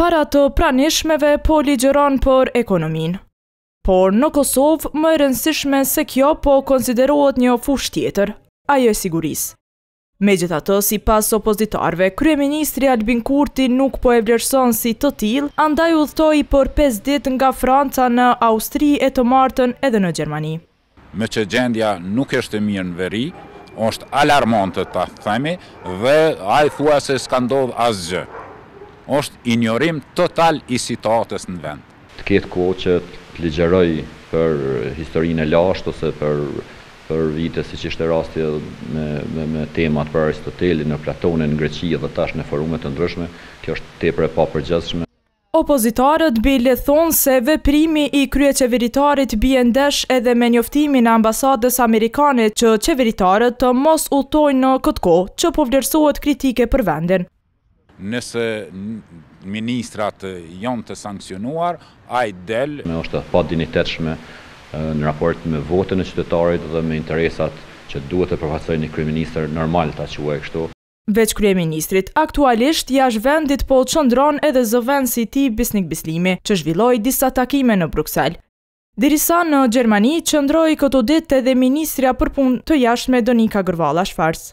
Para të pranishmeve po ligjëron për ekonominë. Por në Kosovë më e rëndësishme se kjo po konsiderohet një fushë tjetër, ajo e sigurisë. Megjithatë sipas opozitarëve, Kryeministri Albin Kurti nuk po e vlerëson si të tillë, andaj udhëtoi për 5 ditë nga Franca në Austri e të martën edhe në Gjermani. Meqë gjendja nuk është e mirë në veri, është alarmante ta themi, dhe ai thua se s'ka ndodhë asgjë. Është injorim total i situatës në vend. Të ketë kohë që të ligjërojë për historinë e lashtë ose për për vite siç ishte rasti edhe me me temat për Aristotelin e Platonin në Greqi dhe tash në forume të ndryshme, kjo është tepër e papërgjegjshme. Opozitarët bile thonë se veprimi i kryeqeveritarit bie ndesh edhe me njoftimin e ambasadës amerikane që qeveritarët të mos udhëtojnë në këtë kohë, që po vlerësohet kritike për vendin. Nëse ministrat janë të sanksionuar, ai del. Më është e padinjitetshme në raport me votën e qytetarit dhe me interesat që duhet të përfaqësojë një kryeministër normal ta quaj kështu. Veç kryeministrit, aktualisht jashtë vendit po qëndron edhe zëvendësi i tij Besnik Bislimi, që zhvilloi disa takime në Bruksel. Derisa në Gjermani, qëndroi këto ditë edhe ministrja për Punë të Jashtme Donika Gërvalla Schwarz.